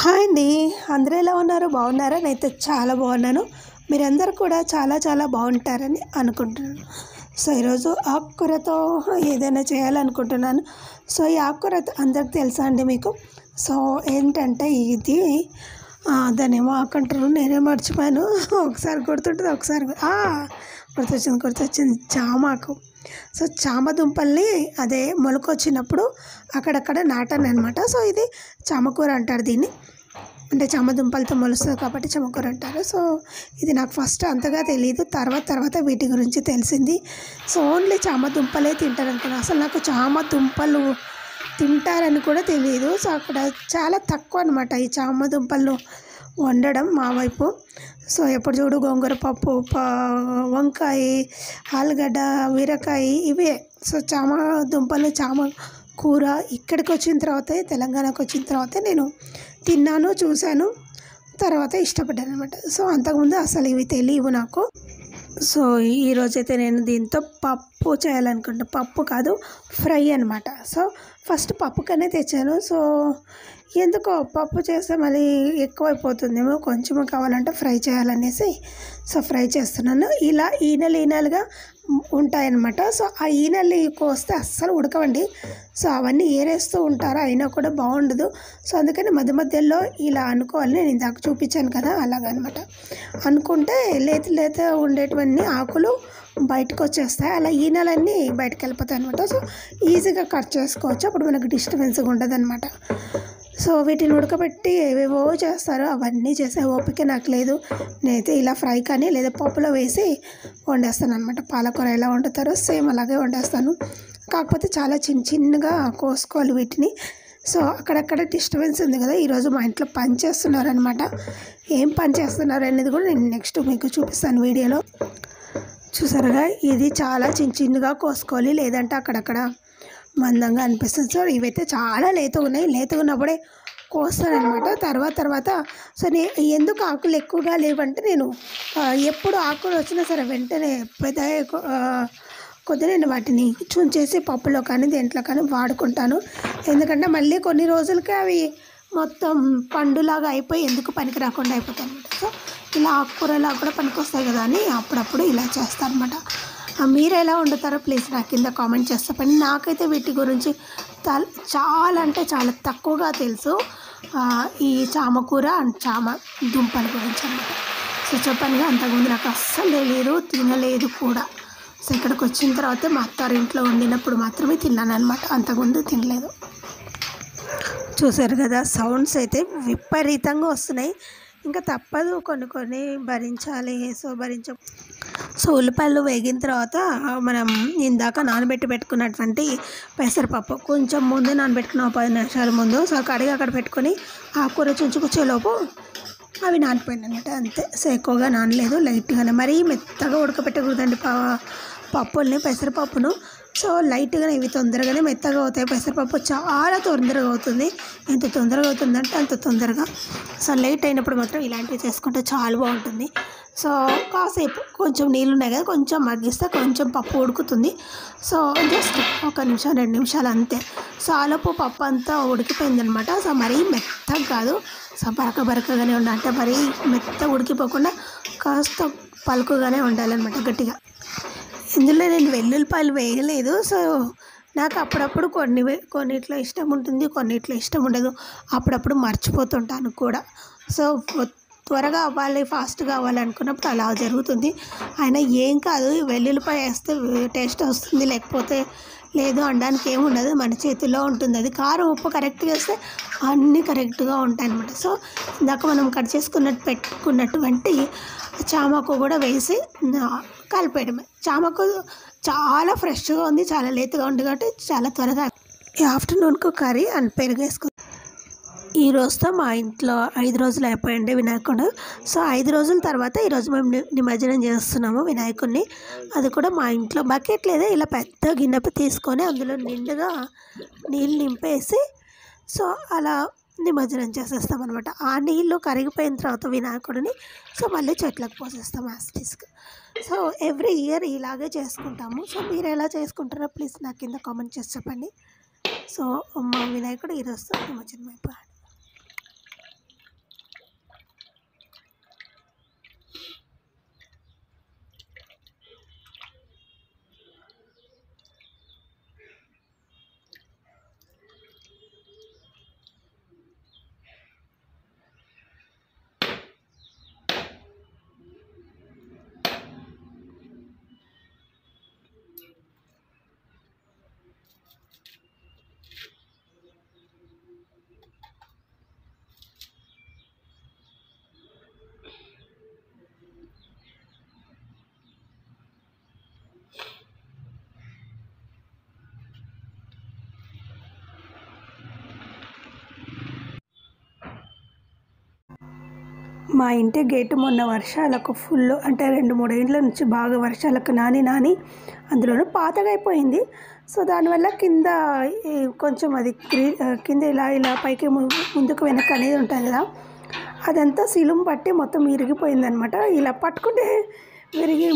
Hi అండి. అందరూ ఎలా ఉన్నారు? బాగున్నారా? నేనైతే చాలా బాగున్నాను. మీరందరూ కూడా చాలా చాలా బాగుంటారని అనుకుంటున్నాను. సో ఈరోజు ఆకుకూరతో ఏదైనా చేయాలనుకుంటున్నాను. సో ఈ ఆకుకూర అందరికి తెలుసా అండి మీకు? సో ఏంటంటే ఇది ఆ, దాన్ని ఏమో ఆకంటారు నేనే మర్చిపోయాను. ఒకసారి గుర్తుంటుంది ఒకసారి గుర్తొచ్చింది గుర్తొచ్చింది చామాకు. సో చామ దుంపల్ని అదే మొలకొచ్చినప్పుడు అక్కడక్కడ నాటాను అనమాట సో ఇది చామకూర అంటారు దీన్ని. అంటే చామ దుంపలతో మొలుస్తుంది కాబట్టి చామకూర అంటారు. సో ఇది నాకు ఫస్ట్ అంతగా తెలియదు తర్వాత తర్వాత వీటి గురించి తెలిసింది. సో ఓన్లీ చామ దుంపలే తింటారు అనుకున్నా. అసలు నాకు చామ దుంపలు తింటారని కూడా తెలియదు సో అక్కడ చాలా తక్కువ అనమాట ఈ చామ దుంపలు వండడం మా వైపు. సో ఎప్పుడు చూడు గోంగూర పప్పు వంకాయ ఆలుగడ్డ బీరకాయ ఇవే. సో చామ దుంపలు చామ కూర ఇక్కడికి వచ్చిన తర్వాతే తెలంగాణకు వచ్చిన తర్వాత నేను తిన్నాను చూశాను తర్వాత ఇష్టపడ్డాను అనమాట సో అంతకుముందు అసలు ఇవి తెలియవు నాకు. సో ఈరోజైతే నేను దీంతో పప్పు చేయాలనుకుంటా పప్పు కాదు ఫ్రై అనమాట సో ఫస్ట్ పప్పుకనే తెచ్చాను. సో ఎందుకో పప్పు చేస్తే మళ్ళీ ఎక్కువైపోతుందేమో కొంచెం కావాలంటే ఫ్రై చేయాలనేసి. సో ఫ్రై చేస్తున్నాను. ఇలా ఈనెలు ఈనెలుగా ఉంటాయన్నమాట. సో ఆ ఈనెలు కోస్తే అస్సలు ఉడకవండి. సో అవన్నీ ఏరేస్తూ ఉంటారు అయినా కూడా బాగుండదు. సో అందుకని మధ్య మధ్యలో ఇలా అనుకోవాలి. నేను ఇందాక చూపించాను కదా అలాగనమాట. అనుకుంటే లేత లేత ఉండేటువంటి ఆకులు బయటకు వచ్చేస్తాయి అలా ఈనెలన్నీ బయటకు వెళ్ళిపోతాయి అనమాట సో ఈజీగా కట్ చేసుకోవచ్చు. అప్పుడు మనకు డిస్టర్బెన్స్గా ఉండదు అనమాట సో వీటిని ఉడకబెట్టి ఏవేవో చేస్తారు అవన్నీ చేసే ఓపిక నాకు లేదు. నేనైతే ఇలా ఫ్రై కానీ లేదా పప్పులో వేసి వండేస్తాను అనమాట పాలకూర ఎలా వండుతారో సేమ్ అలాగే వండేస్తాను. కాకపోతే చాలా చిన్న చిన్నగా కోసుకోవాలి వీటిని. సో అక్కడక్కడ డిస్టర్బెన్స్ ఉంది కదా ఈరోజు మా ఇంట్లో పని చేస్తున్నారు అనమాట ఏం పని చేస్తున్నారు అనేది కూడా నేను నెక్స్ట్ మీకు చూపిస్తాను వీడియోలో. చూసారుగా ఇది చాలా చిన్న చిన్నగా కోసుకోవాలి లేదంటే అక్కడక్కడ మందంగా అనిపిస్తుంది. సో ఇవైతే చాలా లేతగా ఉన్నాయి. లేతగా ఉన్నప్పుడే కోస్తానమాట తర్వాత తర్వాత సో నే ఎందుకు ఆకులు ఎక్కువగా లేవంటే నేను ఎప్పుడు ఆకులు వచ్చినా సరే వెంటనే పెద్ద కొద్దిగా నేను వాటిని చుంచేసి పప్పులో కానీ దేంట్లో కానీ వాడుకుంటాను. ఎందుకంటే మళ్ళీ కొన్ని రోజులకి అవి మొత్తం పండులాగా అయిపోయి ఎందుకు పనికి రాకుండా అయిపోతాయి అనమాట సో ఇలా ఆకుకూరలా కూడా పనికి వస్తాయి కదా అని అప్పుడప్పుడు ఇలా చేస్తాను అనమాట మీరు ఎలా వండుతారో ప్లీజ్ నా కింద కామెంట్ చేస్తే. చెప్పండి నాకైతే వీటి గురించి చాలా అంటే చాలా తక్కువగా తెలుసు. ఈ చామకూర అండ్ చామ దుంపల గురించి అనమాట. సో చెప్పాను అంతకుముందు నాకు అస్సలు తెలియదు తినలేదు కూడా. సో ఇక్కడికి వచ్చిన తర్వాత మా అత్తారింట్లో వండినప్పుడు మాత్రమే తిన్నాను అనమాట అంతకుముందు తినలేదు. చూసారు కదా సౌండ్స్ అయితే విపరీతంగా వస్తున్నాయి. ఇంకా తప్పదు కొన్ని కొన్ని భరించాలి సో భరించ సో ఉల్లిపాయలు వేగిన తర్వాత మనం ఇందాక నానబెట్టి పెట్టుకున్నటువంటి పెసరపప్పు కొంచెం ముందే నానబెట్టుకున్న ఒక పది నిమిషాల ముందు. సో కడిగి అక్కడ పెట్టుకొని ఆకుకూర కూర చుంచుకొచ్చేలోపు అవి నానిపోయింది అనమాట అంతే. సో ఎక్కువగా నానలేదు లైట్గానే. మరీ మెత్తగా ఉడకపెట్టకూడదండి ప పప్పుల్ని పెసరపప్పును. సో లైట్గానే ఇవి తొందరగానే మెత్తగా అవుతాయి. పెసరపప్పు చాలా తొందరగా అవుతుంది. ఎంత తొందరగా అవుతుందంటే అంత తొందరగా. సో లేట్ అయినప్పుడు మాత్రం ఇలాంటివి చేసుకుంటే చాలా బాగుంటుంది. సో కాసేపు కొంచెం నీళ్ళు ఉన్నాయి కదా కొంచెం మగ్గిస్తే కొంచెం పప్పు ఉడుకుతుంది. సో జస్ట్ ఒక నిమిషం రెండు నిమిషాలు అంతే. సో ఆలోపు పప్పు అంతా ఉడికిపోయింది అనమాట సో మరీ మెత్తగా కాదు. సో బరక బరకగానే ఉండాలి అంటే మరీ మెత్త ఉడికిపోకుండా కాస్త పలుకుగానే ఉండాలన్నమాట గట్టిగా. ఇందులో నేను వెల్లుల్లిపాయలు వేయలేదు. సో నాకు అప్పుడప్పుడు కొన్ని వే- కొన్నిట్లో ఇష్టం ఉంటుంది కొన్నిట్లో ఇష్టం ఉండదు. అప్పుడప్పుడు మర్చిపోతుంటాను కూడా. సో త్వరగా అవ్వాలి ఫాస్ట్గా అవ్వాలి అనుకున్నప్పుడు అలా జరుగుతుంది. అయినా ఏం కాదు వెల్లుల్లిపాయ వేస్తే టేస్ట్ వస్తుంది లేకపోతే లేదు అనడానికి ఏమి ఉండదు మన చేతిలో ఉంటుంది. అది కారం ఉప్పు కరెక్ట్గా వేస్తే అన్నీ కరెక్ట్గా ఉంటాయి అనమాట సో ఇందాక మనం కట్ చేసుకున్నట్టు పెట్టుకున్నటువంటి చామాకు కూడా వేసి కలిపేయడమే. చామాకు చాలా ఫ్రెష్గా ఉంది చాలా లేతగా ఉంది కాబట్టి చాలా త్వరగా ఈ ఆఫ్టర్నూన్కు కర్రీ అండ్ పెరుగు వేసుకున్నాం ఈ రోజుతో మా ఇంట్లో ఐదు రోజులు అయిపోయింది వినాయకుడు. సో ఐదు రోజుల తర్వాత ఈరోజు మేము నిమజ్జనం చేస్తున్నాము వినాయకుడిని అది కూడా మా ఇంట్లో బకెట్ లేదా ఇలా పెద్ద గిన్నె తీసుకొని అందులో నిండుగా నీళ్ళు నింపేసి సో అలా నిమజ్జనం చేసేస్తాం అనమాట ఆ నీళ్ళు కరిగిపోయిన తర్వాత వినాయకుడిని సో మళ్ళీ చెట్లకు పోసేస్తాం యాస్టిస్కి సో ఎవ్రీ ఇయర్ ఇలాగే చేసుకుంటాము. సో మీరు ఎలా చేసుకుంటారో ప్లీజ్ నాకు కింద కామెంట్ చేసి చెప్పండి. సో మా వినాయకుడు ఈరోజు నిమజ్జనం అయిపోయాడు. మా ఇంటి గేటు మొన్న వర్షాలకు ఫుల్ అంటే రెండు మూడు ఇండ్ల నుంచి బాగా వర్షాలకు నాని నాని అందులోనూ పాతగా అయిపోయింది సో దానివల్ల కింద కొంచెం అది కింద ఇలా ఇలా పైకి ము- ముందుకు వెనక అనేది ఉంటుంది కదా. అదంతా సిలుం పట్టి మొత్తం ఇరిగిపోయిందనమాట. ఇలా పట్టుకుంటే విరిగి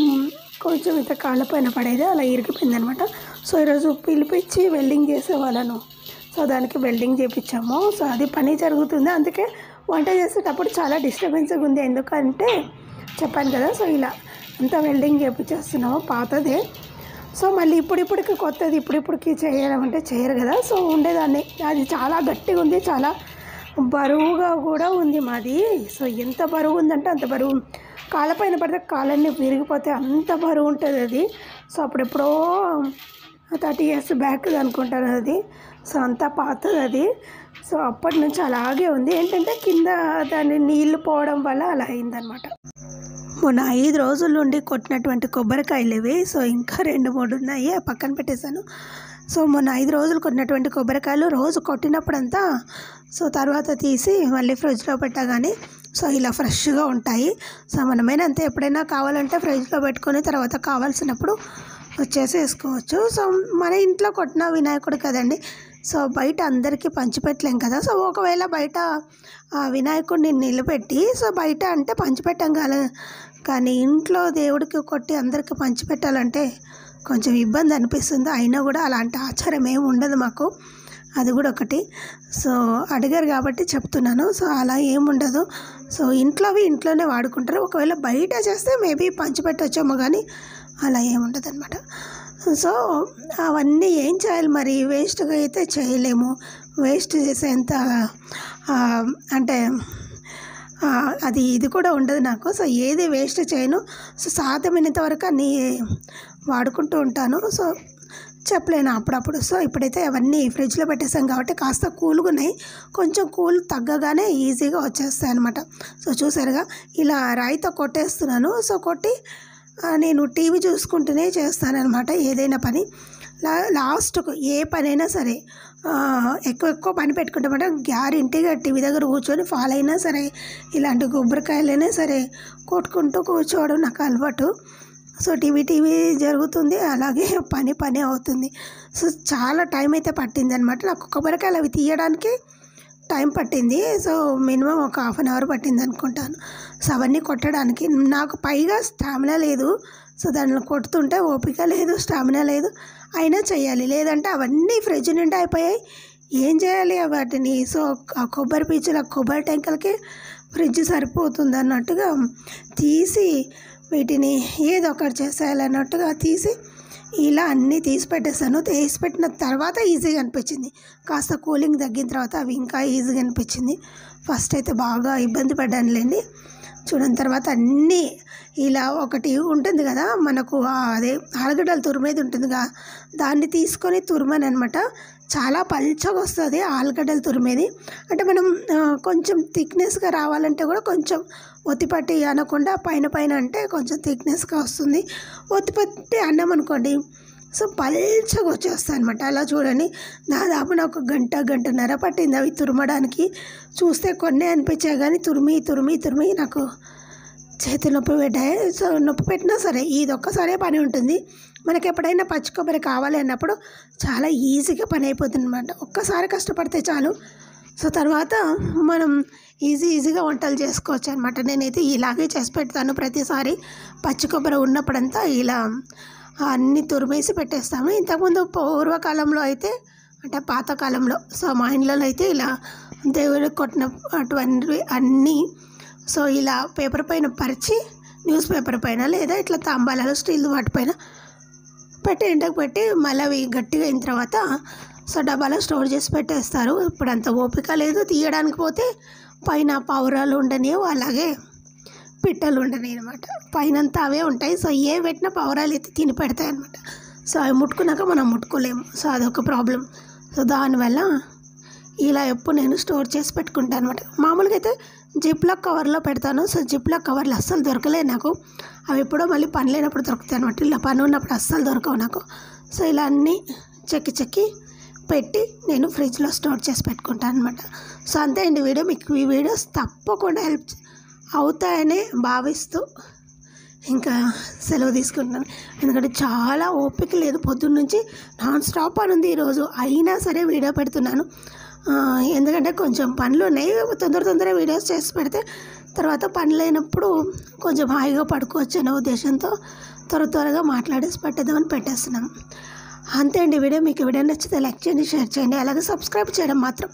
కొంచెం ఇంత కాళ్ళపైన పడేది అలా ఇరిగిపోయిందనమాట. సో ఈరోజు పిలిపించి వెల్డింగ్ చేసే వాళ్ళను సో దానికి వెల్డింగ్ చేయించాము సో అది పని జరుగుతుంది. అందుకే వంట చేసేటప్పుడు చాలా డిస్టర్బెన్స్గా ఉంది. ఎందుకంటే చెప్పాను కదా సో ఇలా అంతా వెల్డింగ్ చేయించేస్తున్నాము పాతదే. సో మళ్ళీ ఇప్పుడిప్పటికి కొత్తది ఇప్పుడిప్పటికి చేయడం అంటే చేయరు కదా. సో ఉండేదాన్ని. అది చాలా గట్టిగా ఉంది చాలా బరువుగా కూడా ఉంది మాది. సో ఎంత బరువు ఉందంటే అంత బరువు. కాళ్ళపైన పడితే కాళ్ళన్నీ విరిగిపోతే అంత బరువు ఉంటుంది అది. సో అప్పుడెప్పుడో థర్టీ ఇయర్స్ బ్యాక్ అనుకుంటాను అది. సో అంత పాతది అది. సో అప్పటి నుంచి అలాగే ఉంది. ఏంటంటే కింద దాన్ని నీళ్ళు పోవడం వల్ల అలా అయిందనమాట మొన్న ఐదు రోజుల నుండి కొట్టినటువంటి కొబ్బరికాయలు ఇవి. సో ఇంకా రెండు మూడు ఉన్నాయి. పక్కన పెట్టేశాను. సో మొన్న ఐదు రోజులు కొట్టినటువంటి కొబ్బరికాయలు రోజు కొట్టినప్పుడంతా సో తర్వాత తీసి మళ్ళీ ఫ్రిడ్జ్లో పెట్టగానే సో ఇలా ఫ్రెష్గా ఉంటాయి. సో మనమైనా అంతే. ఎప్పుడైనా కావాలంటే ఫ్రిడ్జ్లో పెట్టుకొని తర్వాత కావాల్సినప్పుడు వచ్చేసి వేసుకోవచ్చు సో మన ఇంట్లో కొట్టిన వినాయకుడు కదండి సో బయట అందరికీ పంచిపెట్టలేం కదా. సో ఒకవేళ బయట వినాయకుడిని నిలబెట్టి సో బయట అంటే పంచిపెట్టాం కదా కానీ ఇంట్లో దేవుడికి కొట్టి అందరికీ పంచిపెట్టాలంటే కొంచెం ఇబ్బంది అనిపిస్తుంది. అయినా కూడా అలాంటి ఆచారం ఏమి ఉండదు మాకు. అది కూడా ఒకటి. సో అడిగారు కాబట్టి చెప్తున్నాను. సో అలా ఏముండదు సో ఇంట్లోవి ఇంట్లోనే వాడుకుంటారు. ఒకవేళ బయట చేస్తే మేబీ పంచిపెట్టొచ్చేమో కానీ అలా ఏముండదు అనమాట సో అవన్నీ ఏం చేయాలి మరి? వేస్ట్గా అయితే చేయలేము. వేస్ట్ చేసేంత అంటే అది ఇది కూడా ఉండదు నాకు. సో ఏది వేస్ట్ చేయను. సో సాధ్యమైనంత వరకు అన్నీ వాడుకుంటూ ఉంటాను. సో చెప్పలేను అప్పుడప్పుడు. సో ఇప్పుడైతే అవన్నీ ఫ్రిడ్జ్లో పెట్టేసాం కాబట్టి కాస్త కూల్గా ఉన్నాయి. కొంచెం కూల్ తగ్గగానే ఈజీగా వచ్చేస్తాయి అనమాట సో చూసారుగా ఇలా రాయితో కొట్టేస్తున్నాను. సో కొట్టి నేను టీవీ చూసుకుంటూనే చేస్తానన్నమాట ఏదైనా పని. లా లాస్ట్కు ఏ పనైనా సరే ఎక్కువ ఎక్కువ పని పెట్టుకుంటామంటే గ్యారెంటీగా టీవీ దగ్గర కూర్చొని ఫాలో అయినా సరే ఇలాంటి కొబ్బరికాయలైనా సరే కొట్టుకుంటూ కూర్చోవడం నాకు అలవాటు. సో టీవీ టీవీ జరుగుతుంది అలాగే పని పని అవుతుంది. సో చాలా టైం అయితే పట్టింది అనమాట నాకు కొబ్బరికాయలు అవి తీయడానికి టైం పట్టింది. సో మినిమం ఒక హాఫ్ అన్ అవర్ పట్టింది అనుకుంటాను. సో అవన్నీ కొట్టడానికి నాకు పైగా స్టామినా లేదు. సో దానిలో కొడుతుంటే ఓపిక లేదు స్టామినా లేదు. అయినా చేయాలి లేదంటే అవన్నీ ఫ్రిడ్జ్ నిండా అయిపోయాయి. ఏం చేయాలి వాటిని? సో ఆ కొబ్బరి పీచులు ఆ కొబ్బరి టెంకలకి ఫ్రిడ్జ్ సరిపోతుంది అన్నట్టుగా తీసి వీటిని ఏదో ఒకటి చేసేయాలన్నట్టుగా తీసి ఇలా అన్నీ తీసి పెట్టేశాను. తీసి పెట్టిన తర్వాత ఈజీగా అనిపించింది. కాస్త కూలింగ్ తగ్గిన తర్వాత అవి ఇంకా ఈజీగా అనిపించింది. ఫస్ట్ అయితే బాగా ఇబ్బంది పడ్డానులేండి. చూడని తర్వాత అన్నీ ఇలా ఒకటి ఉంటుంది కదా మనకు అదే ఆలుగడ్డల తురిమేది ఉంటుందిగా దాన్ని తీసుకొని తురుమని అనమాట చాలా పల్చగా వస్తుంది ఆలుగడ్డలు తురిమేది. అంటే మనం కొంచెం థిక్నెస్గా రావాలంటే కూడా కొంచెం ఒత్తిపట్టి అనకుండా పైన పైన అంటే కొంచెం థిక్నెస్గా వస్తుంది. ఒత్తిపట్టి అన్నం అనుకోండి సో పల్చగా వచ్చేస్తాయి అనమాట అలా చూడండి. దాదాపు నాకు గంట గంటన్నర పట్టింది అవి తురమడానికి. చూస్తే కొన్ని అనిపించాయి కానీ తురిమి తురిమి తురిమి నాకు చేతి నొప్పి పెట్టాయి. సో నొప్పి పెట్టినా సరే ఇది ఒక్కసారే పని ఉంటుంది. మనకి ఎప్పుడైనా పచ్చి కొబ్బరి కావాలి అన్నప్పుడు చాలా ఈజీగా పని అయిపోతుంది అనమాట ఒక్కసారి కష్టపడితే చాలు. సో తర్వాత మనం ఈజీ ఈజీగా వంటలు చేసుకోవచ్చు అనమాట నేనైతే ఇలాగే చేసి పెడతాను ప్రతిసారి. పచ్చి కొబ్బరి ఉన్నప్పుడంతా ఇలా అన్నీ తురిమేసి పెట్టేస్తాము. ఇంతకుముందు పూర్వకాలంలో అయితే అంటే పాతకాలంలో సో మా ఇంట్లో అయితే ఇలా దేవుడు కొట్టిన అటువంటి అన్నీ సో ఇలా పేపర్ పైన పరిచి న్యూస్ పేపర్ పైన లేదా ఇట్లా తాంబాలలో స్టీల్ వాటిపైన పెట్టి ఎండకు పెట్టి మళ్ళీ అవి గట్టిగా అయిన తర్వాత సో డబ్బాలో స్టోర్ చేసి పెట్టేస్తారు. ఇప్పుడు అంత ఓపిక లేదు. తీయడానికి పోతే పైన పావురాలు ఉండనివి అలాగే పిట్టలు ఉండని అనమాట పైనంతా అవే ఉంటాయి. సో ఏ పెట్టినా పావురాలు అయితే తిని పెడతాయి అనమాట సో అవి ముట్టుకున్నాక మనం ముట్టుకోలేము. సో అదొక ప్రాబ్లం. సో దానివల్ల ఇలా ఎప్పుడు నేను స్టోర్ చేసి పెట్టుకుంటాను అనమాట మామూలుగా అయితే జిప్లాక్ కవర్లో పెడతాను. సో జిప్లాక్ కవర్లు అస్సలు దొరకలేదు నాకు. అవి ఎప్పుడో మళ్ళీ పని లేనప్పుడు దొరుకుతాయి అనమాట ఇలా పని ఉన్నప్పుడు అస్సలు దొరకవు నాకు. సో ఇలా అన్నీ చెక్కి చెక్కి పెట్టి నేను ఫ్రిడ్జ్లో స్టోర్ చేసి పెట్టుకుంటాను అనమాట సో అంతే అండి వీడియో. మీకు ఈ వీడియోస్ తప్పకుండా హెల్ప్ అవుతాయనే భావిస్తూ ఇంకా సెలవు తీసుకుంటున్నాను. ఎందుకంటే చాలా ఓపిక లేదు. పొద్దున్న నుంచి నాన్ స్టాప్ అని ఉంది ఈరోజు. అయినా సరే వీడియో పెడుతున్నాను. ఎందుకంటే కొంచెం పనులు ఉన్నాయి. తొందర తొందర వీడియోస్ చేసి పెడితే తర్వాత పని లేనప్పుడు కొంచెం హాయిగా పడుకోవచ్చు అనే ఉద్దేశంతో త్వర త్వరగా మాట్లాడేసి పెట్టేద్దామని పెట్టేస్తున్నాం. అంతే అండి వీడియో. మీకు వీడియో నచ్చితే లైక్ చేయండి షేర్ చేయండి. అలాగే సబ్స్క్రైబ్ చేయడం మాత్రం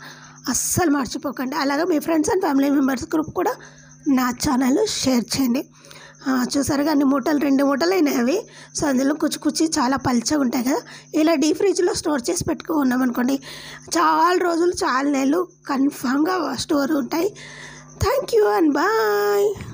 అస్సలు మర్చిపోకండి. అలాగే మీ friends and family members group కూడా నా ఛానల్ షేర్ చేయండి. చూసారుగా అన్ని మూటలు రెండు మూటలు అయినాయి అవి. సో అందులో కుచ్చి కుచ్చి చాలా పల్చగా ఉంటాయి కదా. ఇలా డీ ఫ్రిడ్జ్లో స్టోర్ చేసి పెట్టుకున్నాం అనుకోండి చాలా రోజులు చాలా నెలలు కన్ఫామ్గా స్టోర్ ఉంటాయి. Thank you and bye.